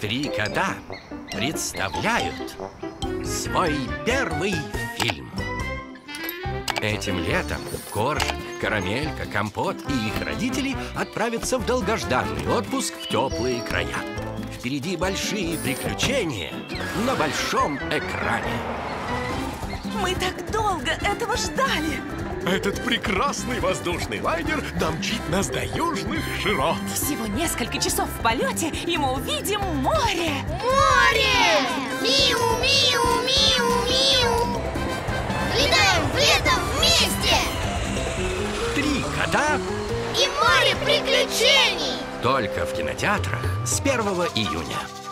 Три кота представляют свой первый фильм. Этим летом Коржик, Карамелька, Компот и их родители отправятся в долгожданный отпуск в теплые края. Впереди большие приключения на большом экране. Мы так долго этого ждали Этот прекрасный воздушный лайнер домчит нас до южных широт Всего несколько часов в полете, и мы увидим море Море! Миу, миу, миу, миу! Летаем летом вместе! Три кота И море приключений! только в кинотеатрах с 1 июня.